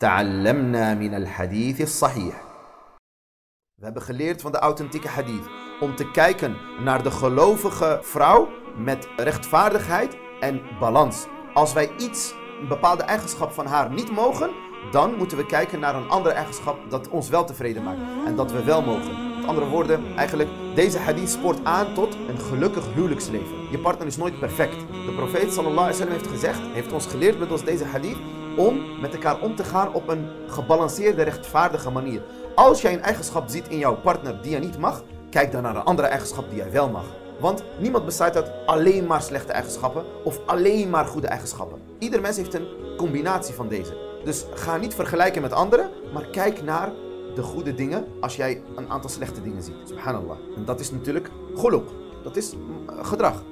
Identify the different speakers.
Speaker 1: تعلمنا من الحديث الصحيح We hebben geleerd van de authentieke hadith om te kijken naar de gelovige vrouw met rechtvaardigheid en balans. Als wij iets, een bepaalde eigenschap van haar niet mogen, dan moeten we kijken naar een andere eigenschap dat ons wel tevreden maakt en dat we wel mogen. Andere woorden, eigenlijk, deze hadith spoort aan tot een gelukkig huwelijksleven. Je partner is nooit perfect. De profeet sallallahu alaihi heeft gezegd, heeft ons geleerd met ons deze hadith, om met elkaar om te gaan op een gebalanceerde, rechtvaardige manier. Als jij een eigenschap ziet in jouw partner die je niet mag, kijk dan naar een andere eigenschap die jij wel mag. Want niemand bestaat uit alleen maar slechte eigenschappen of alleen maar goede eigenschappen. Ieder mens heeft een combinatie van deze. Dus ga niet vergelijken met anderen, maar kijk naar de goede dingen als jij een aantal slechte dingen ziet. Subhanallah. En dat is natuurlijk geluk. Dat is mm, gedrag.